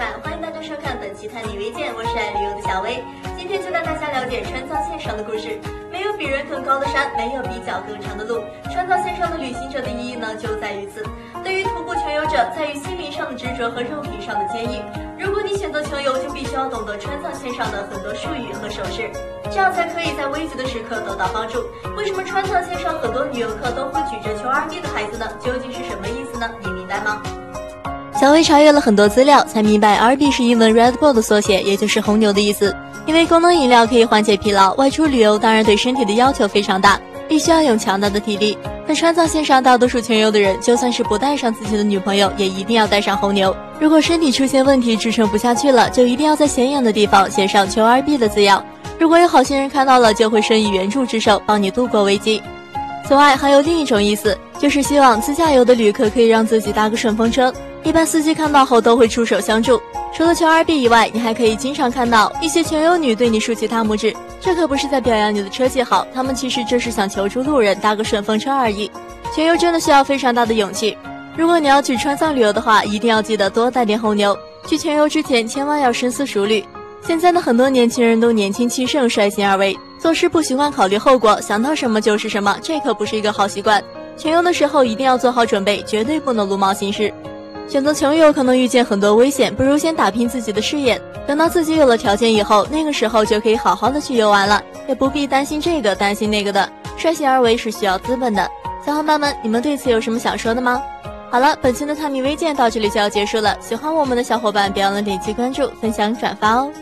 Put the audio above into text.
欢迎大家收看本期探秘微见，我是爱旅游的小薇。今天就带大家了解川藏线上的故事。没有比人更高的山，没有比脚更长的路。川藏线上的旅行者的意义呢，就在于此。对于徒步穷游者，在于心灵上的执着和肉体上的坚毅。如果你选择穷游，就必须要懂得川藏线上的很多术语和手势，这样才可以在危急的时刻得到帮助。为什么川藏线上很多女游客都会举着求二逼的牌子呢？究竟是什么意思呢？你明白吗？小薇查阅了很多资料，才明白 RB 是英文 Red Bull 的缩写，也就是红牛的意思。因为功能饮料可以缓解疲劳，外出旅游当然对身体的要求非常大，必须要有强大的体力。在川藏线上，大多数穷游的人，就算是不带上自己的女朋友，也一定要带上红牛。如果身体出现问题，支撑不下去了，就一定要在显眼的地方写上求 RB 的字样。如果有好心人看到了，就会伸以援助之手，帮你度过危机。此外，还有另一种意思，就是希望自驾游的旅客可以让自己搭个顺风车。一般司机看到后都会出手相助。除了求二 B 以外，你还可以经常看到一些穷游女对你竖起大拇指，这可不是在表扬你的车技好，他们其实就是想求助路人搭个顺风车而已。穷游真的需要非常大的勇气。如果你要去川藏旅游的话，一定要记得多带点红牛。去穷游之前，千万要深思熟虑。现在的很多年轻人都年轻气盛，率性而为，做事不习惯考虑后果，想到什么就是什么，这可不是一个好习惯。穷游的时候一定要做好准备，绝对不能鲁莽行事。选择穷游可能遇见很多危险，不如先打拼自己的事业。等到自己有了条件以后，那个时候就可以好好的去游玩了，也不必担心这个担心那个的。率性而为是需要资本的。小伙伴们，你们对此有什么想说的吗？好了，本期的探秘微见到这里就要结束了。喜欢我们的小伙伴，别忘了点击关注、分享、转发哦。